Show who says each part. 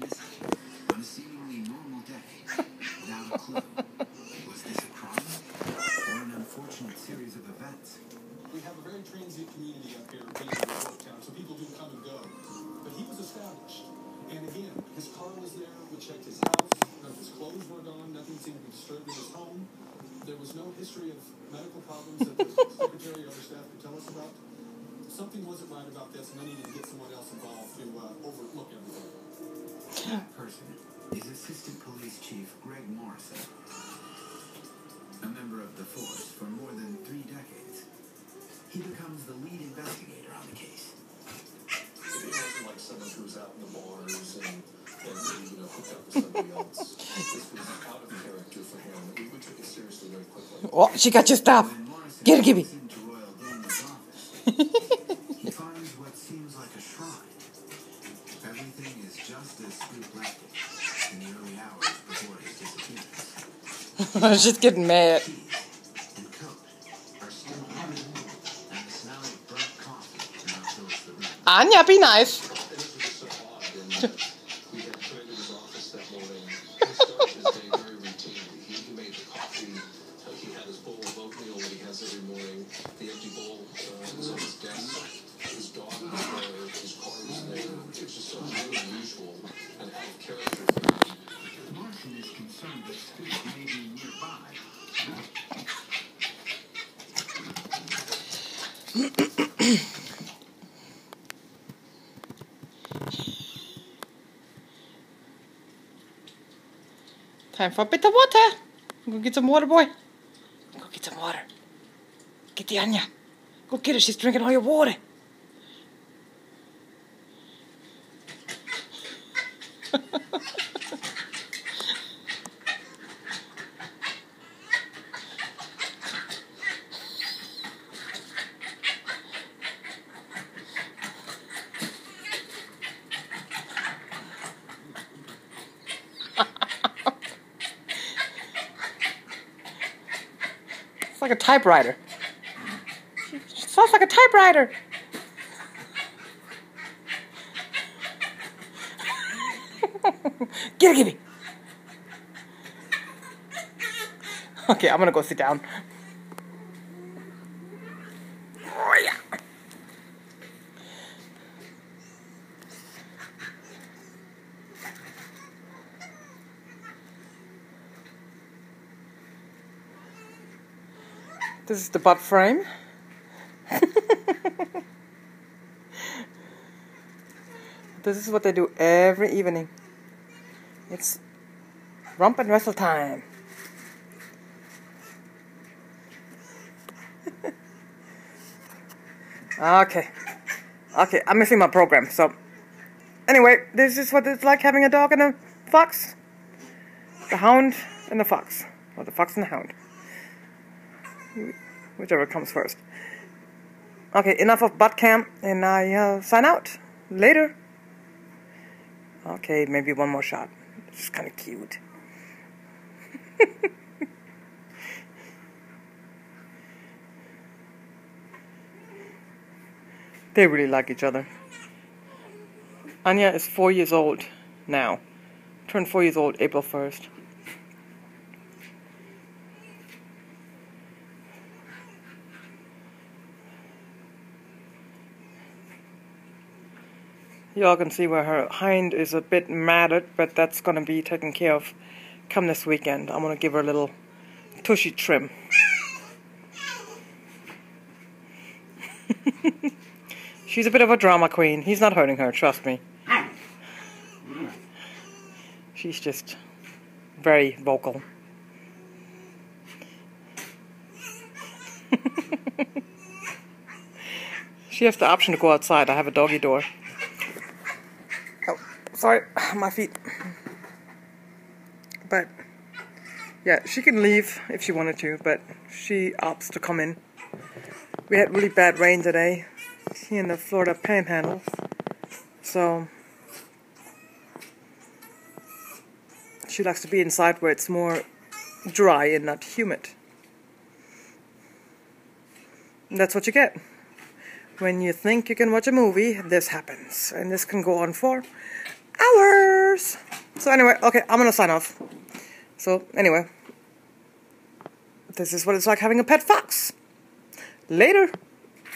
Speaker 1: missing on a seemingly normal day without a clue. Was this a crime or an unfortunate series of events?
Speaker 2: We have a very transient community up here based in Yorktown, so people do come and go. But he was established. And again, his car was there. We checked his house. None of his clothes were gone. Nothing seemed to be disturbed in his home. There was no history of medical problems that the secretary or staff could tell us about. Something wasn't right about this, and I needed to get someone else involved to uh.
Speaker 1: That person is Assistant Police Chief Greg Morrison. A member of the force for more than three decades. He becomes the lead investigator on the case.
Speaker 2: He wasn't like someone who was out in the bars and, and maybe, you know, hooked up with somebody else. This was out of character for him. We, we took it seriously very quickly.
Speaker 3: Oh, she got your stuff.
Speaker 1: When
Speaker 3: Get it, Gibby.
Speaker 1: walks into Royal Daniel's office, he finds what seems like a shrine. Everything is just as Scoop left it in the early hours before his disappearance.
Speaker 3: She's getting mad.
Speaker 1: Keys and coat
Speaker 3: Time for a bit of water. Go get some water, boy. Go get some water. Get the Anja. Go get her. She's drinking all your water. Like a typewriter. She sounds like a typewriter. Get it, Gibby. Okay, I'm gonna go sit down. Oh, yeah. This is the butt frame. this is what they do every evening. It's rump and wrestle time. okay. Okay, I'm missing my program. So, anyway, this is what it's like having a dog and a fox. The hound and the fox. Or the fox and the hound whichever comes first. Okay, enough of butt cam, and I uh, sign out. Later. Okay, maybe one more shot. It's kind of cute. they really like each other. Anja is four years old now. Turned four years old April 1st. Y'all can see where her hind is a bit matted, but that's going to be taken care of come this weekend. I'm going to give her a little tushy trim. She's a bit of a drama queen. He's not hurting her, trust me. She's just very vocal. she has the option to go outside. I have a doggy door. Sorry, my feet. But yeah, she can leave if she wanted to, but she opts to come in. We had really bad rain today here in the Florida Panhandle, so she likes to be inside where it's more dry and not humid. And that's what you get. When you think you can watch a movie, this happens. And this can go on for hours. So anyway, okay, I'm gonna sign off. So anyway, this is what it's like having a pet fox. Later.